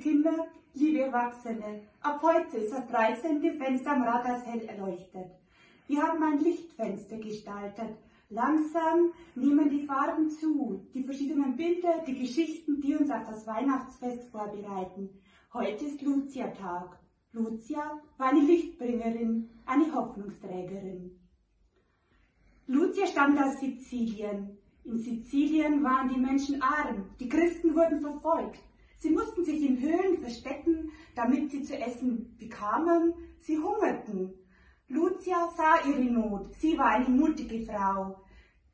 Liebe Kinder, liebe Erwachsene, ab heute ist das 13. Fenster am Rathaus hell erleuchtet. Wir haben ein Lichtfenster gestaltet. Langsam nehmen die Farben zu, die verschiedenen Bilder, die Geschichten, die uns auf das Weihnachtsfest vorbereiten. Heute ist Lucia-Tag. Lucia war eine Lichtbringerin, eine Hoffnungsträgerin. Lucia stammt aus Sizilien. In Sizilien waren die Menschen arm, die Christen wurden verfolgt. Sie mussten sich in Höhlen verstecken, damit sie zu essen bekamen. Sie hungerten. Lucia sah ihre Not. Sie war eine mutige Frau.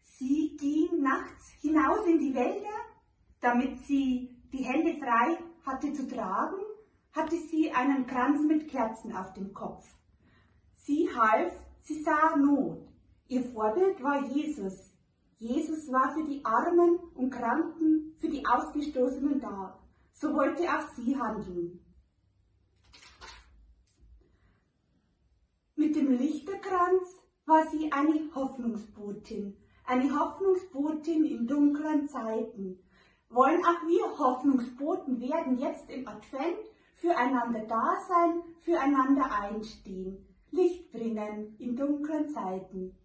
Sie ging nachts hinaus in die Wälder, damit sie die Hände frei hatte zu tragen, hatte sie einen Kranz mit Kerzen auf dem Kopf. Sie half, sie sah Not. Ihr Vorbild war Jesus. Jesus war für die Armen und Kranken, für die Ausgestoßenen da. So wollte auch sie handeln. Mit dem Lichterkranz war sie eine Hoffnungsbotin, eine Hoffnungsbotin in dunklen Zeiten. Wollen auch wir Hoffnungsboten werden, jetzt im Advent, füreinander da sein, füreinander einstehen, Licht bringen in dunklen Zeiten.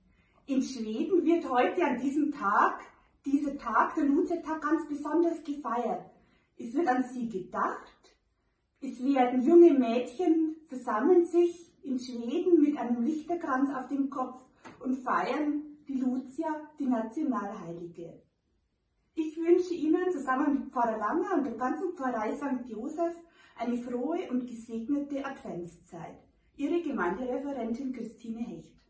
In Schweden wird heute an diesem Tag, dieser Tag, der Lucia-Tag, ganz besonders gefeiert. Es wird an sie gedacht. Es werden junge Mädchen versammeln sich in Schweden mit einem Lichterkranz auf dem Kopf und feiern die Lucia, die Nationalheilige. Ich wünsche Ihnen zusammen mit Pfarrer Langer und der ganzen Pfarrei St. Josef eine frohe und gesegnete Adventszeit. Ihre Gemeindereferentin Christine Hecht.